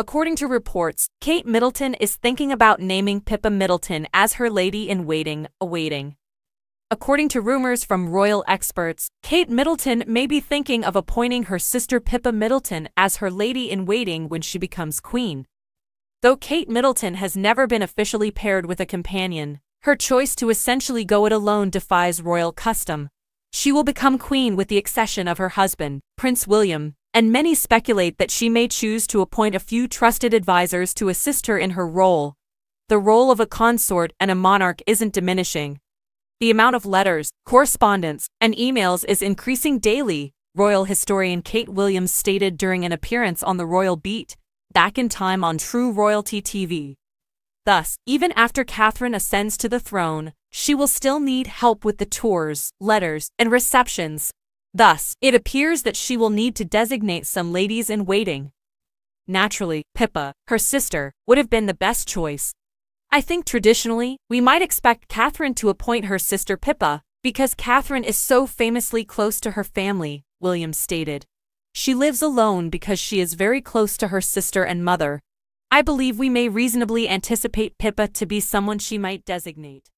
According to reports, Kate Middleton is thinking about naming Pippa Middleton as her lady-in-waiting, awaiting. According to rumors from royal experts, Kate Middleton may be thinking of appointing her sister Pippa Middleton as her lady-in-waiting when she becomes queen. Though Kate Middleton has never been officially paired with a companion, her choice to essentially go it alone defies royal custom. She will become queen with the accession of her husband, Prince William, and many speculate that she may choose to appoint a few trusted advisors to assist her in her role. The role of a consort and a monarch isn't diminishing, the amount of letters, correspondence, and emails is increasing daily, royal historian Kate Williams stated during an appearance on the Royal Beat, back in time on True Royalty TV. Thus, even after Catherine ascends to the throne, she will still need help with the tours, letters, and receptions. Thus, it appears that she will need to designate some ladies in waiting. Naturally, Pippa, her sister, would have been the best choice, I think traditionally, we might expect Catherine to appoint her sister Pippa, because Catherine is so famously close to her family, William stated. She lives alone because she is very close to her sister and mother. I believe we may reasonably anticipate Pippa to be someone she might designate.